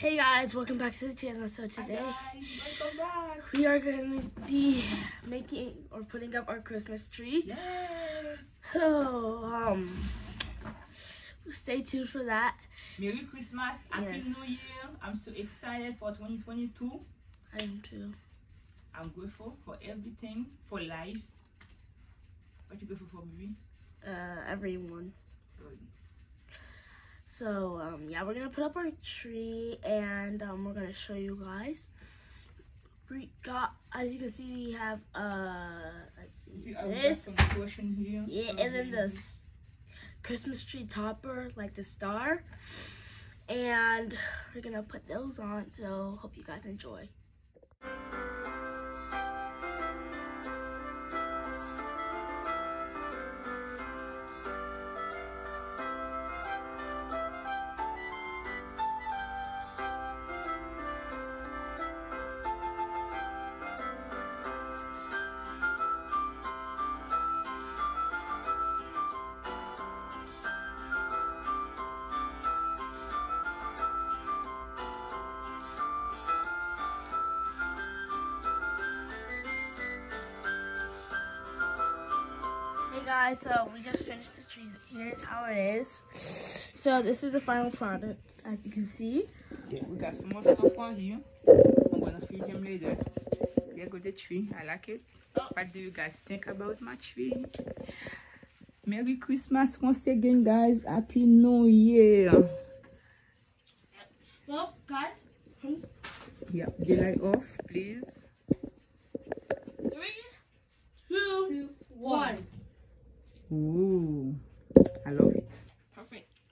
Hey guys, welcome back to the channel. So today Hi guys, welcome back. we are going to be making or putting up our Christmas tree. Yes. So um, stay tuned for that. Merry Christmas, Happy Yes. New Year. I'm so excited for 2022. I am too. I'm grateful for everything, for life. What you grateful for, baby? Uh, everyone. So um, yeah, we're gonna put up our tree and um, we're gonna show you guys. We got, as you can see, we have uh, let's see see, this. here. Yeah, and then this Christmas tree topper, like the star. And we're gonna put those on, so hope you guys enjoy. Guys, so we just finished the tree. Here's how it is. So this is the final product, as you can see. Yeah, we got some more stuff on here. I'm gonna feed them later. There go the tree. I like it. Oh. What do you guys think about my tree? Merry Christmas once again, guys. Happy New Year. Well, guys, please, Yeah, the light off, please.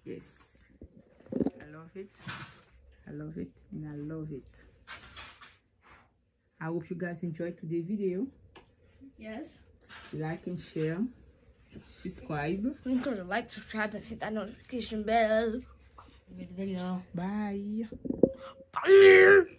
Yes, I love it. I love it, and I love it. I hope you guys enjoyed today's video. Yes. Like and share. Subscribe. Make sure to like, subscribe, and hit that notification bell. Good video. Bye. Bye.